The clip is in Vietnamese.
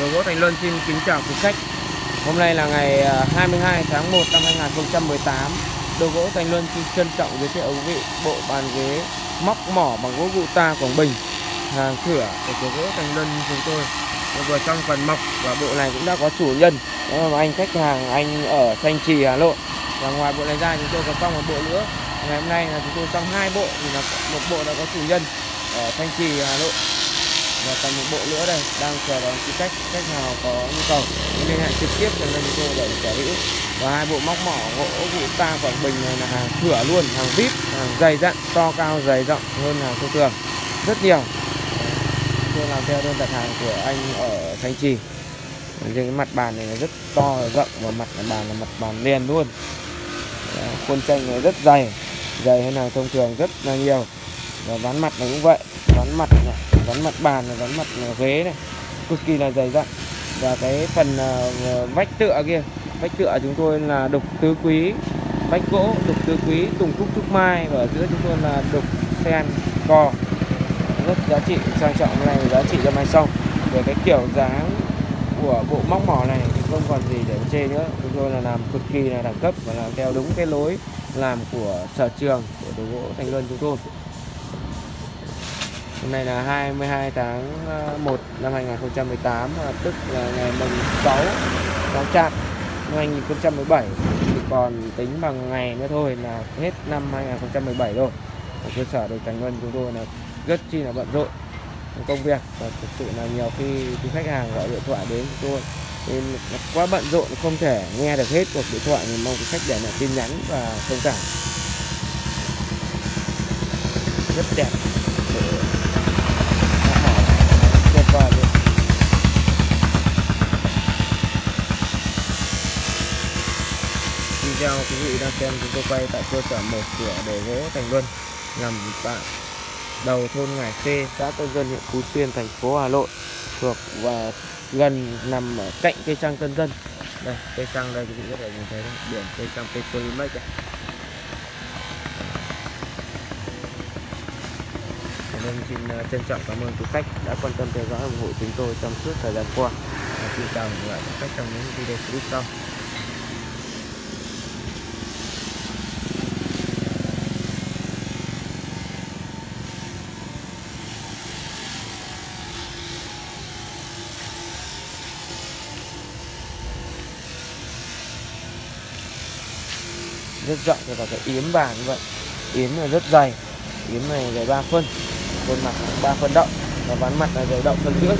Đồ gỗ Thành Luân xin kính chào quý khách. Hôm nay là ngày à, 22 tháng 1 năm 2018. Đồ gỗ Thành Luân xin trân trọng giới thiệu quý vị bộ bàn ghế móc mỏ bằng gỗ vụ ta Quảng Bình. Hàng thửa của đồ gỗ Thành Luân chúng tôi vừa trong phần mộc và bộ này cũng đã có chủ nhân. Đó là anh khách hàng, anh ở Thanh Trì, Hà Nội. Và ngoài bộ này ra chúng tôi còn trong một bộ nữa. Ngày hôm nay là chúng tôi trong hai bộ thì là một bộ đã có chủ nhân ở Thanh Trì, Hà Nội còn một bộ nữa đây, đang chờ đón quý khách khách nào có nhu cầu liên hệ trực tiếp cho nên chúng tôi để sở hữu và hai bộ móc mỏ, gỗ vụ ta, quảng bình này là hàng thửa luôn, hàng vip hàng dày dặn, to, cao, dày rộng hơn hàng thông thường. Rất nhiều. Tôi làm theo đơn đặt hàng của anh ở thanh trì. Trên cái mặt bàn này rất to, rộng, và mặt bàn là mặt bàn liền luôn. Khuôn tranh này rất dày dày hơn hàng thông thường rất là nhiều. Và ván mặt này cũng vậy, ván mặt này ván mặt bàn này, ván mặt ờ, ghế này, cực kỳ là dày dặn. Và cái phần ờ, ờ, vách tựa kia, vách tựa chúng tôi là đục tứ quý, vách gỗ đục tứ quý tùng cúc trúc mai và ở giữa chúng tôi là đục sen cò rất giá trị, sang trọng này, giá trị cho mai sau. Về cái kiểu dáng của bộ móc mỏ này thì không còn gì để chê nữa. Chúng tôi là làm cực kỳ là đẳng cấp và làm theo đúng cái lối làm của sở trường của đồ gỗ Thành Luân chúng tôi. Hôm nay là 22 tháng ờ, 1 năm 2018 à, tức là ngày mùng 6 tháng Chạp năm 2017 thì còn tính bằng ngày nữa thôi là hết năm 2017 rồi. Ở cơ sở đội Thành Vân chúng tôi là rất chi là bận rộn công việc và thực sự là nhiều khi thì khách hàng gọi điện thoại đến chúng tôi nên quá bận rộn, không thể nghe được hết cuộc điện thoại. Mình mong khách để lại tin nhắn và thông cảm. Rất đẹp. Video quý vị đang xem chúng tôi quay tại cơ sở một cửa đồ gỗ Thành Luân nằm tại đầu thôn Ngải Khê xã Tân Dân huyện Phú Xuyên thành phố Hà Nội thuộc và gần nằm ở cạnh cây xăng Tân Dân. Đây cây xăng đây quý vị có thể nhìn thấy đấy, biển cây xăng Petrolimex này nên xin à, trân trọng cảm ơn quý khách đã quan tâm theo dõi ủng hộ chúng tôi trong suốt thời gian qua. Và xin chào và lại các khách trong những video clip sau. Rất rộng và cái yếm vàng như vậy. Yếm là rất dày, yếm này dày ba phân, khuôn mặt ba phân động, và ván mặt là dày động phân rưỡi.